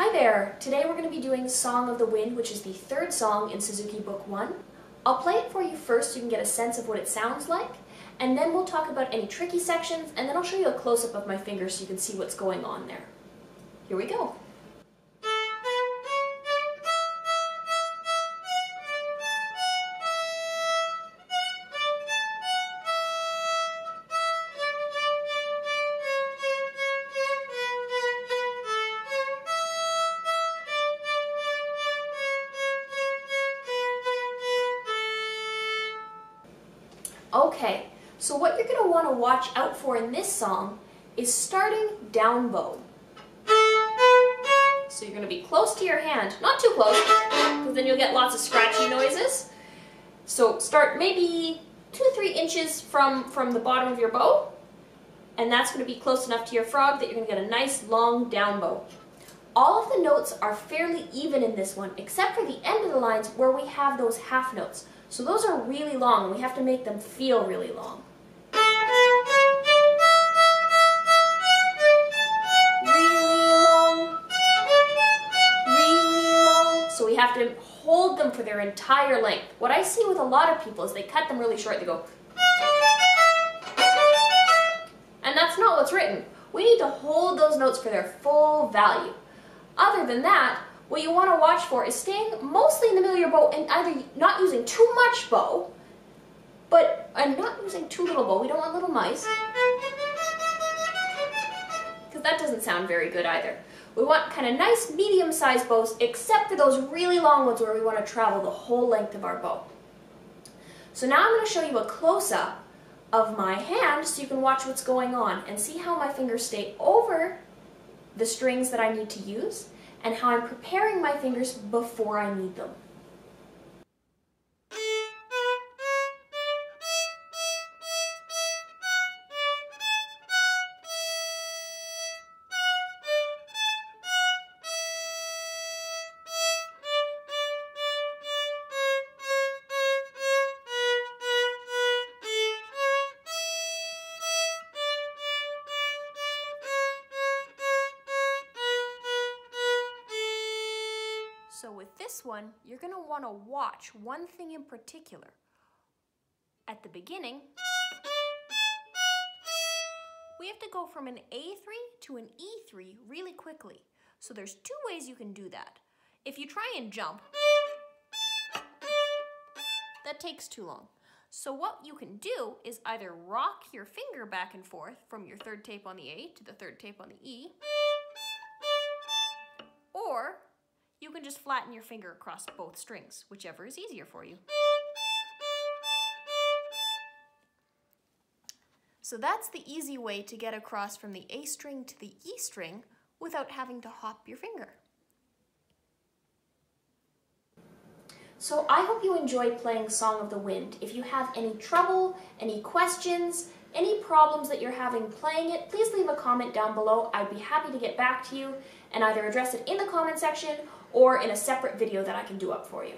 Hi there! Today we're going to be doing Song of the Wind, which is the third song in Suzuki Book 1. I'll play it for you first so you can get a sense of what it sounds like, and then we'll talk about any tricky sections, and then I'll show you a close-up of my fingers so you can see what's going on there. Here we go. Okay, so what you're going to want to watch out for in this song is starting down bow. So you're going to be close to your hand, not too close, because then you'll get lots of scratchy noises. So start maybe two three inches from, from the bottom of your bow, and that's going to be close enough to your frog that you're going to get a nice long down bow. All of the notes are fairly even in this one, except for the end of the lines where we have those half notes. So those are really long, and we have to make them feel really long. Really long. Really long. So we have to hold them for their entire length. What I see with a lot of people is they cut them really short. They go... And that's not what's written. We need to hold those notes for their full value. Other than that, what you want to watch for is staying mostly in the middle your bow and either not using too much bow, but and not using too little bow. We don't want little mice. Because that doesn't sound very good either. We want kind of nice medium-sized bows, except for those really long ones where we want to travel the whole length of our bow. So now I'm going to show you a close-up of my hand so you can watch what's going on and see how my fingers stay over the strings that I need to use and how I'm preparing my fingers before I need them. So with this one, you're going to want to watch one thing in particular. At the beginning, we have to go from an A3 to an E3 really quickly. So there's two ways you can do that. If you try and jump, that takes too long. So what you can do is either rock your finger back and forth from your third tape on the A to the third tape on the E, or you can just flatten your finger across both strings, whichever is easier for you. So that's the easy way to get across from the A string to the E string without having to hop your finger. So I hope you enjoyed playing Song of the Wind. If you have any trouble, any questions, any problems that you're having playing it, please leave a comment down below. I'd be happy to get back to you and either address it in the comment section or in a separate video that I can do up for you.